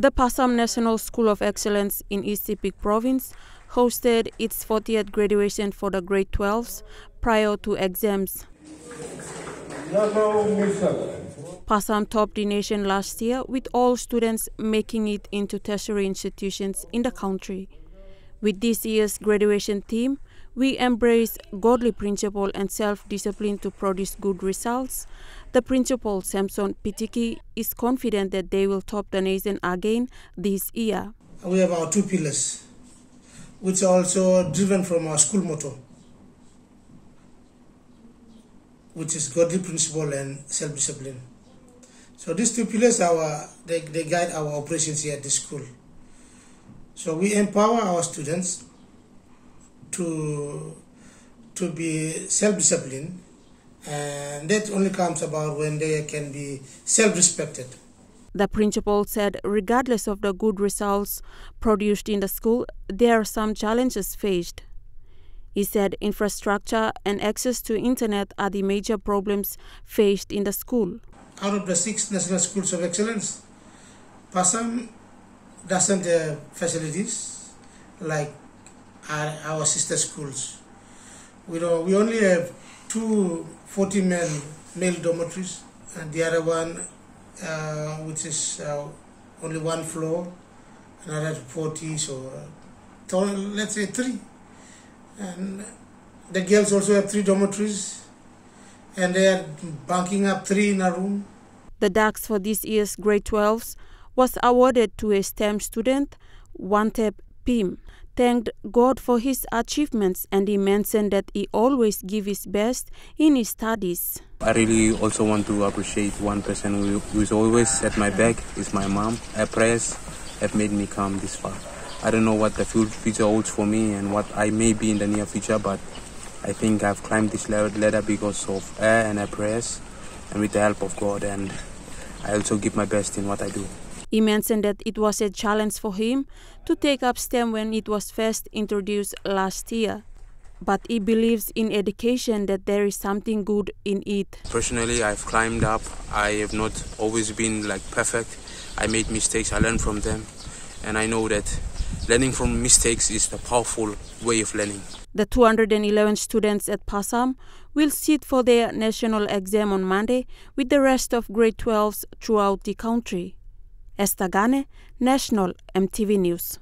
The Passam National School of Excellence in East Sepik Province hosted its 40th graduation for the grade 12s prior to exams. Passam topped the nation last year with all students making it into tertiary institutions in the country. With this year's graduation theme, we embrace godly principle and self-discipline to produce good results. The principal, Samson Pitiki, is confident that they will top the nation again this year. We have our two pillars, which are also driven from our school motto, which is godly principle and self-discipline. So these two pillars, our, they, they guide our operations here at the school. So we empower our students to, to be self-disciplined and that only comes about when they can be self-respected. The principal said regardless of the good results produced in the school, there are some challenges faced. He said infrastructure and access to internet are the major problems faced in the school. Out of the six national schools of excellence, Passam doesn't have facilities like our, our sister schools. We, don't, we only have two 40 men male dormitories and the other one uh, which is uh, only one floor, another 40, so uh, let's say three. And the girls also have three dormitories and they are bunking up three in a room. The Dux for this year's grade 12s was awarded to a STEM student, Wantep Pim thanked God for his achievements and he mentioned that he always gives his best in his studies. I really also want to appreciate one person who, who is always at my back is my mom. Her prayers have made me come this far. I don't know what the future holds for me and what I may be in the near future, but I think I've climbed this ladder because of her and her prayers and with the help of God and I also give my best in what I do. He mentioned that it was a challenge for him to take up STEM when it was first introduced last year. But he believes in education that there is something good in it. Personally, I've climbed up. I have not always been like perfect. I made mistakes, I learned from them. And I know that learning from mistakes is the powerful way of learning. The 211 students at Passam will sit for their national exam on Monday with the rest of grade 12s throughout the country. Estagane, National MTV News.